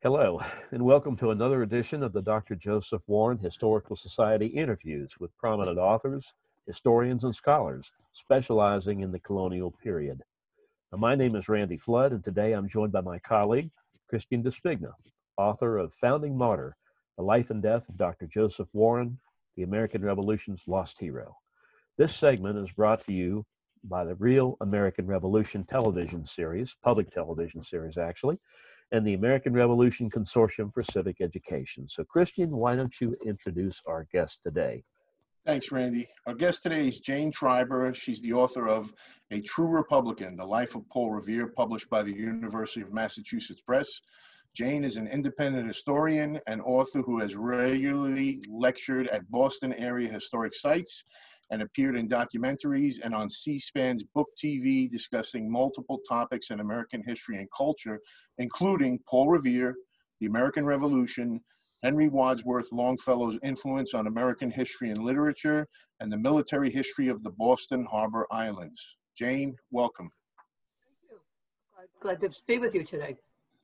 Hello, and welcome to another edition of the Dr. Joseph Warren Historical Society interviews with prominent authors, historians, and scholars specializing in the colonial period. Now, my name is Randy Flood, and today I'm joined by my colleague, Christian Di Spigna, author of Founding Martyr The Life and Death of Dr. Joseph Warren, the American Revolution's Lost Hero. This segment is brought to you by the Real American Revolution television series, public television series actually, and the American Revolution Consortium for Civic Education. So, Christian, why don't you introduce our guest today? Thanks, Randy. Our guest today is Jayne Triber. She's the author of A True Republican, The Life of Paul Revere, published by the University of Massachusetts Press. Jayne is an independent historian and author who has regularly lectured at Boston area historic sites and appeared in documentaries and on C-SPAN's Book TV discussing multiple topics in American history and culture, including Paul Revere, the American Revolution, Henry Wadsworth Longfellow's influence on American history and literature, and the military history of the Boston Harbor Islands. Jayne, welcome. Thank you. Glad, glad to be with you today.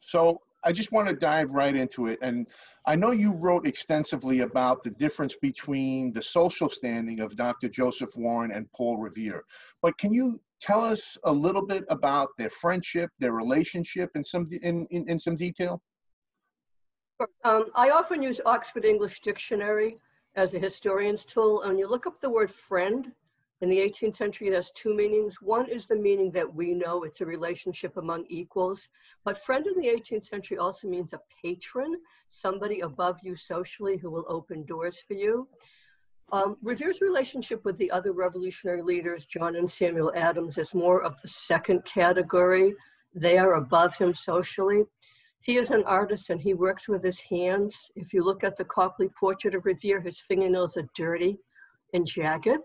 So I just want to dive right into it. And I know you wrote extensively about the difference between the social standing of Dr. Joseph Warren and Paul Revere. But can you tell us a little bit about their friendship, their relationship in some, in, in, in some detail? Um, I often use Oxford English Dictionary as a historian's tool. And you look up the word friend, in the 18th century, it has two meanings. One is the meaning that we know, it's a relationship among equals. But friend in the 18th century also means a patron, somebody above you socially who will open doors for you. Um, Revere's relationship with the other revolutionary leaders, John and Samuel Adams, is more of the second category. They are above him socially. He is an artist and he works with his hands. If you look at the Copley portrait of Revere, his fingernails are dirty and jagged.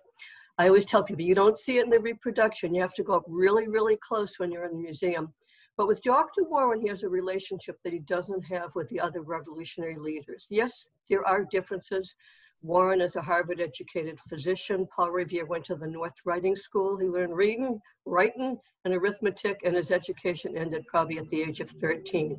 I always tell people you don't see it in the reproduction. You have to go up really, really close when you're in the museum. But with Dr. Warren, he has a relationship that he doesn't have with the other revolutionary leaders. Yes, there are differences. Warren is a Harvard educated physician. Paul Revere went to the North Writing School. He learned reading, writing, and arithmetic, and his education ended probably at the age of 13.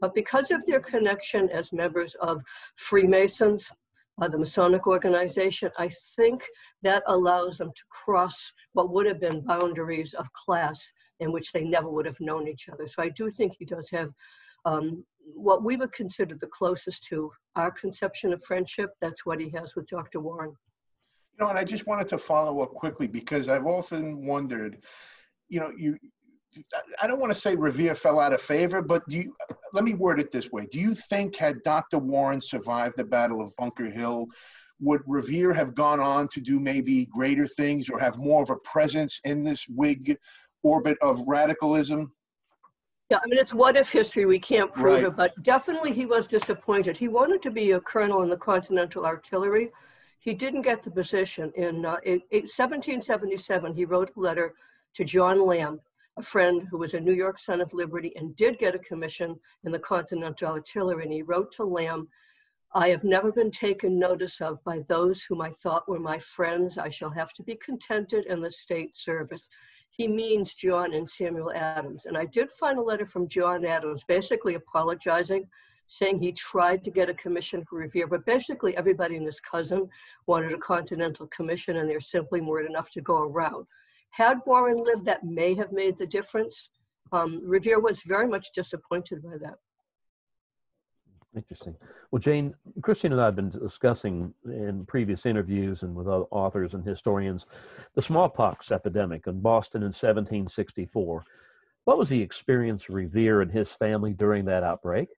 But because of their connection as members of Freemasons, uh, the Masonic organization, I think that allows them to cross what would have been boundaries of class in which they never would have known each other. So I do think he does have um, what we would consider the closest to our conception of friendship. That's what he has with Dr. Warren. You know, and I just wanted to follow up quickly because I've often wondered, you know, you I don't want to say Revere fell out of favor, but do you, let me word it this way. Do you think had Dr. Warren survived the Battle of Bunker Hill, would Revere have gone on to do maybe greater things or have more of a presence in this Whig orbit of radicalism? Yeah, I mean, it's what if history. We can't prove right. it, but definitely he was disappointed. He wanted to be a colonel in the Continental Artillery. He didn't get the position. In, uh, in 1777, he wrote a letter to John Lamb, a friend who was a New York Son of Liberty and did get a commission in the Continental Artillery. And he wrote to Lamb, I have never been taken notice of by those whom I thought were my friends. I shall have to be contented in the state service. He means John and Samuel Adams. And I did find a letter from John Adams basically apologizing, saying he tried to get a commission for Revere, but basically everybody and his cousin wanted a continental commission and there simply weren't enough to go around. Had Warren lived, that may have made the difference. Um, Revere was very much disappointed by that. Interesting. Well, Jayne, Christian and I have been discussing in previous interviews and with other authors and historians the smallpox epidemic in Boston in 1764. What was the experience of Revere and his family during that outbreak?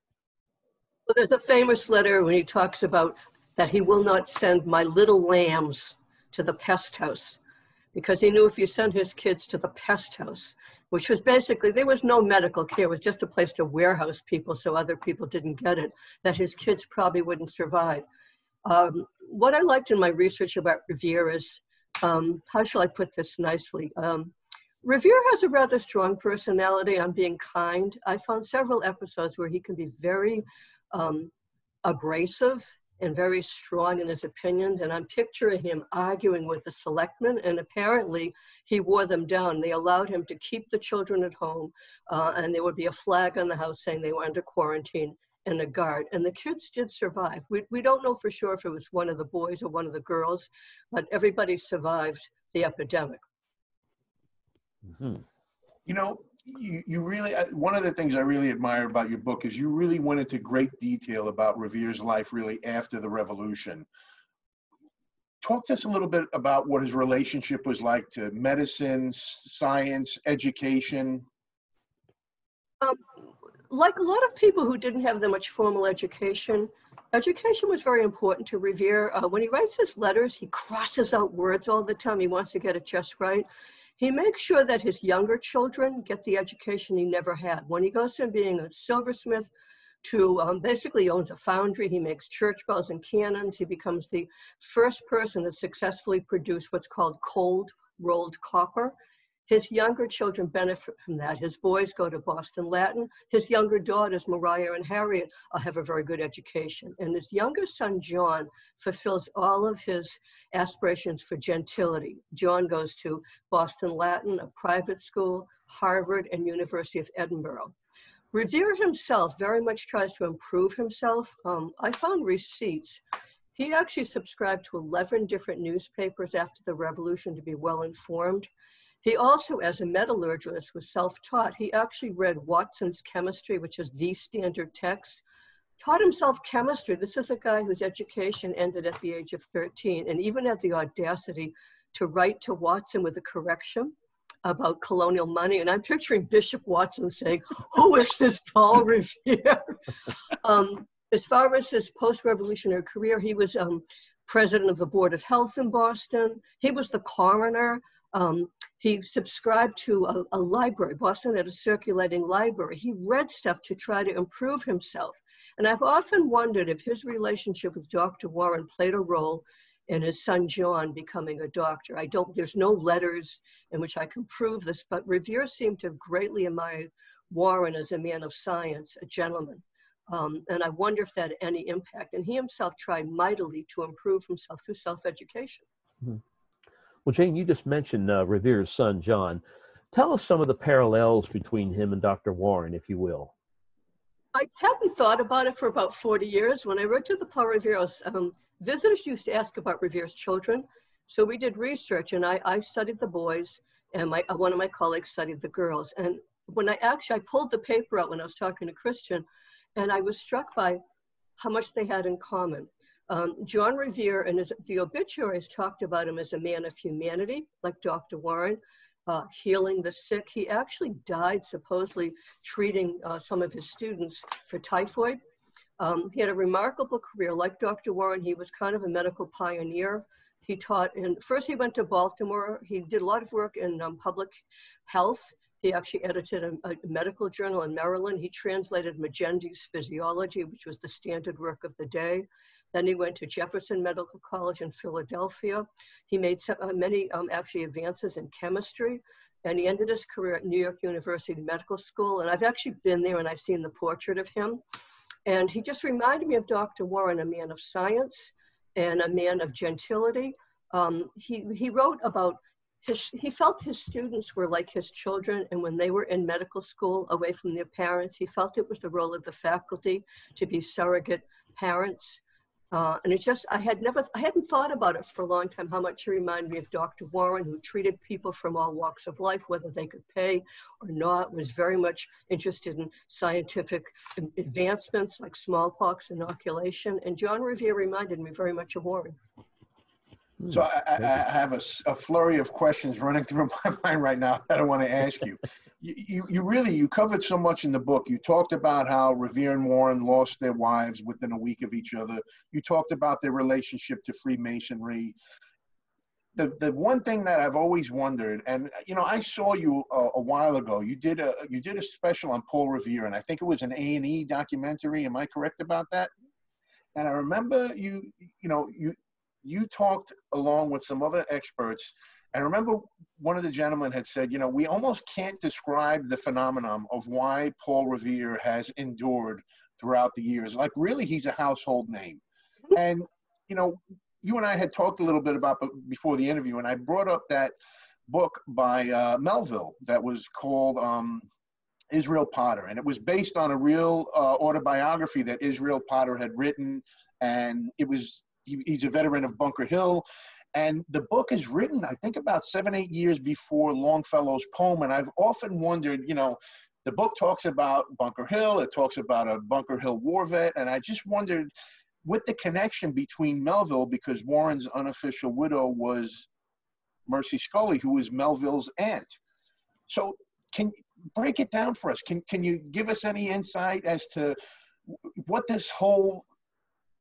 Well, there's a famous letter when he talks about that he will not send my little lambs to the pest house because he knew if you sent his kids to the pest house, which was basically, there was no medical care, it was just a place to warehouse people so other people didn't get it, that his kids probably wouldn't survive. Um, what I liked in my research about Revere is, um, how shall I put this nicely? Um, Revere has a rather strong personality on being kind. I found several episodes where he can be very um, abrasive and very strong in his opinions. And I'm picturing him arguing with the selectmen, and apparently he wore them down. They allowed him to keep the children at home, uh, and there would be a flag on the house saying they were under quarantine, and a guard. And the kids did survive. We, we don't know for sure if it was one of the boys or one of the girls, but everybody survived the epidemic. Mm-hmm. You know, you, really, uh, one of the things I really admire about your book is you really went into great detail about Revere's life really after the revolution. Talk to us a little bit about what his relationship was like to medicine, science, education. Um, like a lot of people who didn't have that much formal education, education was very important to Revere. Uh, when he writes his letters, he crosses out words all the time. He wants to get it just right. He makes sure that his younger children get the education he never had. When he goes from being a silversmith to um, basically owns a foundry, he makes church bells and cannons. He becomes the first person to successfully produce what's called cold rolled copper. His younger children benefit from that. His boys go to Boston Latin. His younger daughters, Mariah and Harriet, uh, have a very good education. And his younger son, John, fulfills all of his aspirations for gentility. John goes to Boston Latin, a private school, Harvard, and University of Edinburgh. Revere himself very much tries to improve himself. Um, I found receipts. He actually subscribed to 11 different newspapers after the revolution to be well informed. He also, as a metallurgist, was self-taught. He actually read Watson's Chemistry, which is the standard text, taught himself chemistry. This is a guy whose education ended at the age of 13 and even had the audacity to write to Watson with a correction about colonial money. And I'm picturing Bishop Watson saying, who is this Paul Revere? um, as far as his post-revolutionary career, he was um, president of the Board of Health in Boston. He was the coroner. Um, he subscribed to a, a, library. Boston had a circulating library. He read stuff to try to improve himself. And I've often wondered if his relationship with Dr. Warren played a role in his son John becoming a doctor. I don't, there's no letters in which I can prove this, but Revere seemed to have greatly admired Warren as a man of science, a gentleman. Um, and I wonder if that had any impact. And he himself tried mightily to improve himself through self-education. Mm-hmm. Well, Jayne, you just mentioned uh, Revere's son, John. Tell us some of the parallels between him and Dr. Warren, if you will. I hadn't thought about it for about 40 years. When I wrote to the Paul Revere's, um, visitors used to ask about Revere's children. So we did research and I, I studied the boys and my, uh, one of my colleagues studied the girls. And when I actually, I pulled the paper out when I was talking to Christian and I was struck by how much they had in common. Um, John Revere and his, the obituaries talked about him as a man of humanity, like Dr. Warren, uh, healing the sick. He actually died supposedly treating uh, some of his students for typhoid. Um, he had a remarkable career. Like Dr. Warren, he was kind of a medical pioneer. He taught and first he went to Baltimore. He did a lot of work in um, public health. He actually edited a, a, medical journal in Maryland. He translated Magendie's Physiology, which was the standard work of the day. Then he went to Jefferson Medical College in Philadelphia. He made some, uh, many um, actually advances in chemistry and he ended his career at New York University Medical School. And I've actually been there and I've seen the portrait of him. And he just reminded me of Dr. Warren, a man of science and a man of gentility. Um, he, he wrote about his, he felt his students were like his children, and when they were in medical school away from their parents, he felt it was the role of the faculty to be surrogate parents. Uh, and it just, I had never, I hadn't thought about it for a long time, how much he reminded me of Dr. Warren, who treated people from all walks of life, whether they could pay or not, was very much interested in scientific advancements like smallpox inoculation. And John Revere reminded me very much of Warren. Hmm. So I, I have a, a, flurry of questions running through my mind right now that I want to ask you. You. You, really, you covered so much in the book. You talked about how Revere and Warren lost their wives within a week of each other. You talked about their relationship to Freemasonry. The, the one thing that I've always wondered, and you know, I saw you a, a while ago. You did a you did a special on Paul Revere, and I think it was an A and E documentary. Am I correct about that? And I remember you, you know, you you talked along with some other experts and remember one of the gentlemen had said you know we almost can't describe the phenomenon of why paul revere has endured throughout the years. Like really he's a household name. And you know you and i had talked a little bit about before the interview and i brought up that book by uh, melville that was called um, Israel Potter, and it was based on a real uh, autobiography that Israel Potter had written, and it was he, he's a veteran of Bunker Hill, and the book is written, I think, about seven, eight years before Longfellow's poem. And I've often wondered, you know, the book talks about Bunker Hill, it talks about a Bunker Hill war vet. And I just wondered, with the connection between Melville, because Warren's unofficial widow was Mercy Scollay, who was Melville's aunt. So, can break it down for us? Can, can you give us any insight as to what this whole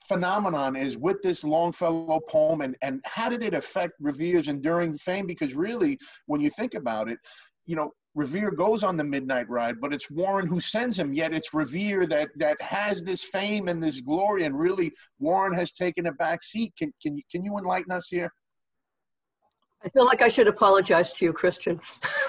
phenomenon is with this Longfellow poem and, and how did it affect Revere's enduring fame? Because really, when you think about it, you know, Revere goes on the midnight ride, but it's Warren who sends him. Yet it's Revere that that has this fame and this glory, and really Warren has taken a back seat. Can can you can you enlighten us here? I feel like I should apologize to you, Christian.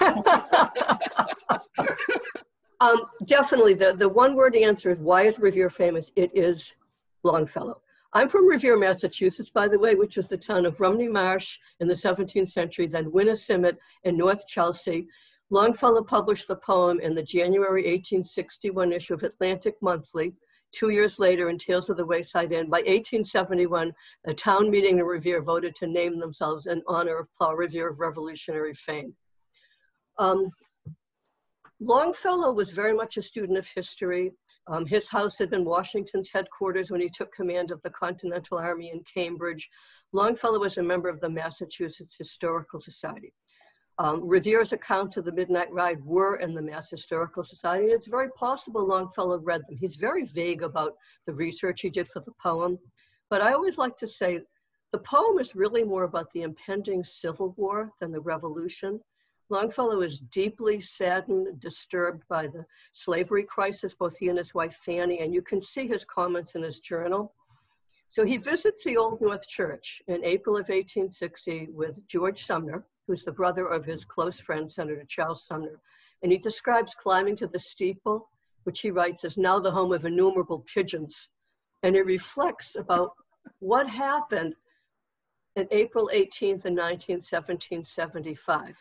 um, definitely, the the one word answer is why is Revere famous? It is Longfellow. I'm from Revere, Massachusetts, by the way, which was the town of Rumney Marsh in the 17th century, then Winnisimmet in North Chelsea. Longfellow published the poem in the January 1861 issue of Atlantic Monthly. Two years later, in Tales of the Wayside Inn, by 1871, a town meeting in Revere voted to name themselves in honor of Paul Revere of Revolutionary fame. Um, Longfellow was very much a student of history. Um, his house had been Washington's headquarters when he took command of the Continental Army in Cambridge. Longfellow was a member of the Massachusetts Historical Society. Um, Revere's accounts of the Midnight Ride were in the Mass Historical Society, it's very possible Longfellow read them. He's very vague about the research he did for the poem, but I always like to say the poem is really more about the impending Civil War than the Revolution. Longfellow is deeply saddened, disturbed by the slavery crisis, both he and his wife Fanny, and you can see his comments in his journal. So he visits the Old North Church in April of 1860 with George Sumner, who's the brother of his close friend, Senator Charles Sumner. And he describes climbing to the steeple, which he writes is now the home of innumerable pigeons. And he reflects about what happened in April 18th and 19th, 1775.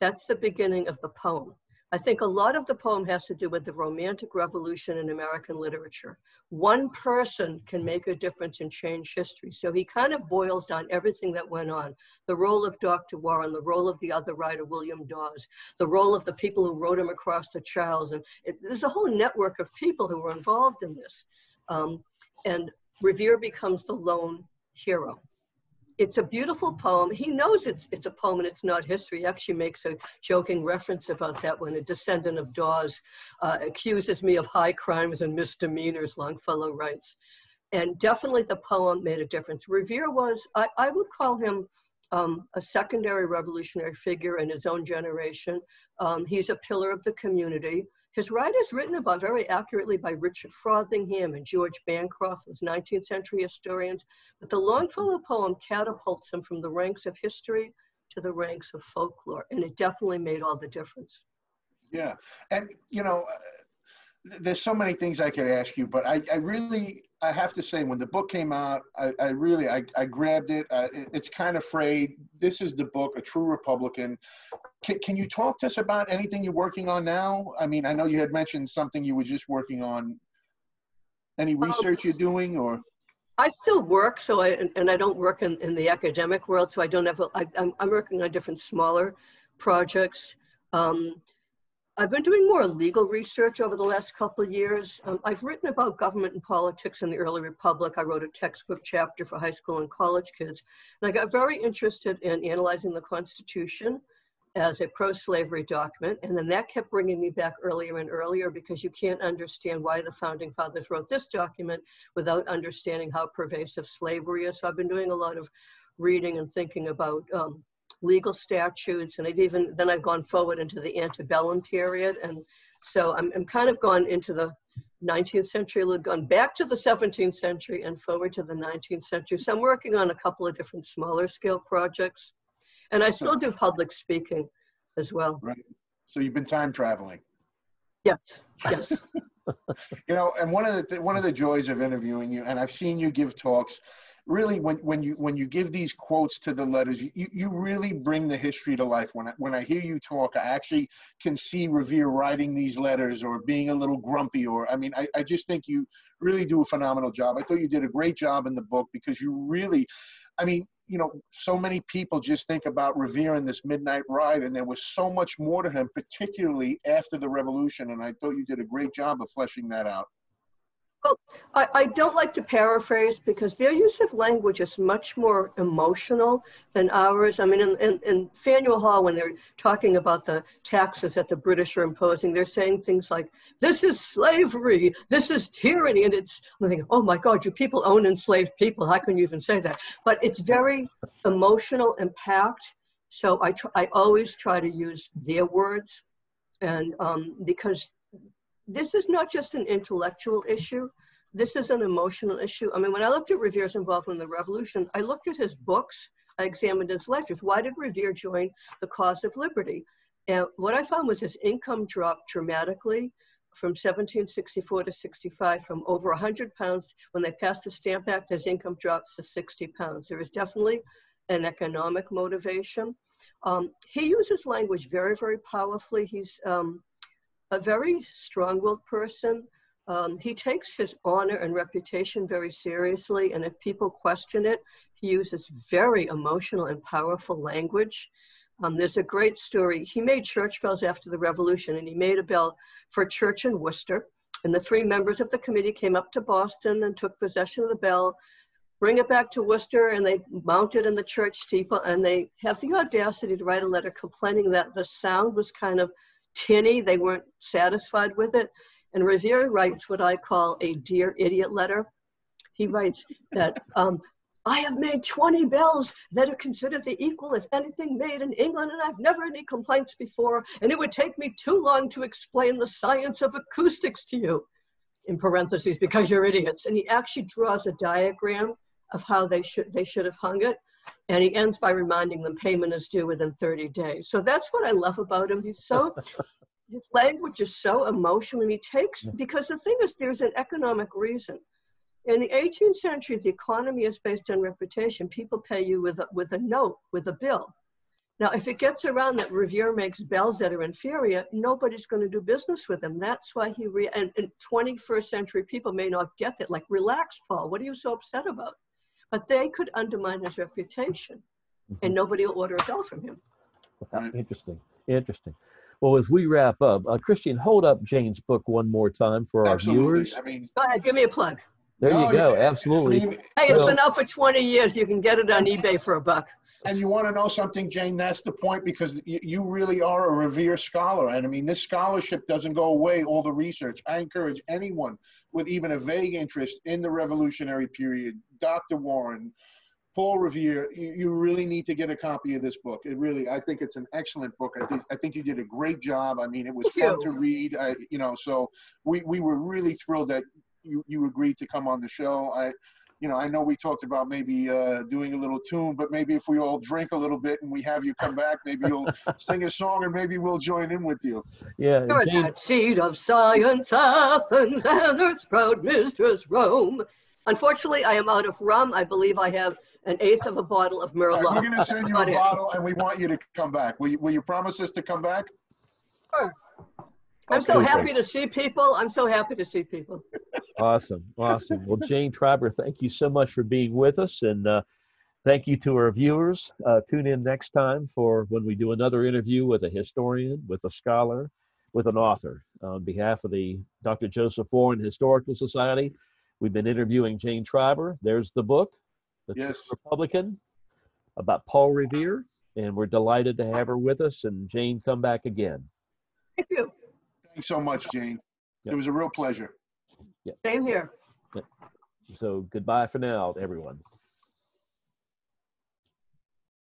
That's the beginning of the poem. I think a lot of the poem has to do with the Romantic Revolution in American literature. One person can make a difference and change history. So he kind of boils down everything that went on the role of Dr. Warren, the role of the other writer, William Dawes, the role of the people who wrote him across the Charles. And it, there's a whole network of people who were involved in this. Um, and Revere becomes the lone hero it's a beautiful poem. He knows it's it's a poem and it's not history. He actually makes a joking reference about that when a descendant of Dawes uh, accuses me of high crimes and misdemeanors, Longfellow writes. And definitely the poem made a difference. Revere was, I, I would call him um, a secondary revolutionary figure in his own generation. Um, he's a pillar of the community. His writing is written about very accurately by Richard Frothingham and George Bancroft, those 19th century historians. But the Longfellow poem catapults him from the ranks of history to the ranks of folklore, and it definitely made all the difference. Yeah, and you know, there's so many things I could ask you, but I, I really, I have to say, when the book came out, I, I really, I, I grabbed it. Uh, it's kind of frayed. This is the book, A True Republican. Can, can you talk to us about anything you're working on now? I mean, I know you had mentioned something you were just working on. Any research you're doing or? I still work, so I, and I don't work in, in the academic world, so I don't have, a, I, I'm, I'm working on different smaller projects. Um, I've been doing more legal research over the last couple of years. Um, I've written about government and politics in the early republic. I wrote a textbook chapter for high school and college kids. And I got very interested in analyzing the Constitution as a pro-slavery document. And then that kept bringing me back earlier and earlier because you can't understand why the founding fathers wrote this document without understanding how pervasive slavery is. So I've been doing a lot of reading and thinking about um, legal statutes, and I've even then I've gone forward into the antebellum period, and so I'm, I'm kind of gone into the 19th century, gone back to the 17th century and forward to the 19th century. So I'm working on a couple of different smaller scale projects, and I still do public speaking as well. Right. So you've been time traveling. Yes. Yes. you know, and one of the one of the joys of interviewing you, and I've seen you give talks really when, when you when you give these quotes to the letters, you, you really bring the history to life. When I, when I hear you talk, I actually can see Revere writing these letters or being a little grumpy. Or I mean, I, I just think you really do a phenomenal job. I thought you did a great job in the book because you really, I mean, you know, so many people just think about Revere and this midnight ride, and there was so much more to him, particularly after the revolution. And I thought you did a great job of fleshing that out. Well, I, I don't like to paraphrase because their use of language is much more emotional than ours. I mean, in, in, in Faneuil Hall, when they're talking about the taxes that the British are imposing, they're saying things like, this is slavery, this is tyranny. And it's, I'm thinking, oh my God, you people own enslaved people. How can you even say that? But it's very emotional impact. So I, tr- I always try to use their words. And um, because this is not just an intellectual issue. This is an emotional issue. I mean, when I looked at Revere's involvement in the revolution, I looked at his books, I examined his ledgers. Why did Revere join the cause of liberty? And what I found was his income dropped dramatically from 1764 to 65 from over 100 pounds. When they passed the Stamp Act, his income drops to 60 pounds. There is definitely an economic motivation. Um, he uses language very, very powerfully. He's um, a very strong-willed person. Um, he takes his honor and reputation very seriously, and if people question it, he uses very emotional and powerful language. Um, there's a great story. He made church bells after the revolution, and he made a bell for a church in Worcester. And the three members of the committee came up to Boston and took possession of the bell, bring it back to Worcester, and they mount it in the church steeple. And they have the audacity to write a letter complaining that the sound was kind of tinny. They weren't satisfied with it. And Revere writes what I call a dear idiot letter. He writes that um, I have made 20 bells that are considered the equal of anything made in England, and I've never had any complaints before, and it would take me too long to explain the science of acoustics to you, in parentheses, because you're idiots. And he actually draws a diagram of how they should, they should have hung it. And he ends by reminding them payment is due within 30 days. So that's what I love about him. He's so, his language is so emotional. And he takes, because the thing is, there's an economic reason. In the 18th century, the economy is based on reputation. People pay you with a, with a note, with a bill. Now, if it gets around that Revere makes bells that are inferior, nobody's going to do business with him. That's why he, re- and, and 21st century people may not get that. Like, relax, Paul. What are you so upset about? But they could undermine his reputation and nobody will order a bell from him. Wow, interesting. Interesting. Well, as we wrap up, uh, Christian, hold up Jayne's book one more time for our Absolutely. viewers. I mean, Go ahead, give me a plug. There no, you go. yeah, Absolutely. I mean, Hey, it's Well- been out for 20 years. You can get it on eBay for a buck. And you want to know something, Jayne? That's the point because you, you really are a Revere scholar. And I mean, this scholarship doesn't go away, all the research. I encourage anyone with even a vague interest in the revolutionary period, Dr. Warren, Paul Revere, you, you really need to get a copy of this book. It really, I think it's an excellent book. I think, I think you did a great job. I mean, it was Thank fun you. to read. I, you know, so we, we were really thrilled that you, you agreed to come on the show. I, you know, I know we talked about maybe uh, doing a little tune, but maybe if we all drink a little bit and we have you come back, maybe you'll sing a song and maybe we'll join in with you. Yeah. You're that seed of science, Athens, and earth's proud mistress, Rome. Unfortunately, I am out of rum. I believe I have an eighth of a bottle of All right, Merlot. we're going to send you a bottle and we want you to come back. Will you, will you promise us to come back? Sure. I'm so happy to see people. I'm so happy to see people. awesome. Awesome. Well, Jayne Triber, thank you so much for being with us. And uh, thank you to our viewers. Uh, tune in next time for when we do another interview with a historian, with a scholar, with an author. On behalf of the Dr. Joseph Warren Historical Society, we've been interviewing Jayne Triber. There's the book, The True Yes. Republican, about Paul Revere. And we're delighted to have her with us. And Jayne, come back again. Thank you. Thanks so much, Jayne. Yep. It was a real pleasure. Same here. So goodbye for now, everyone.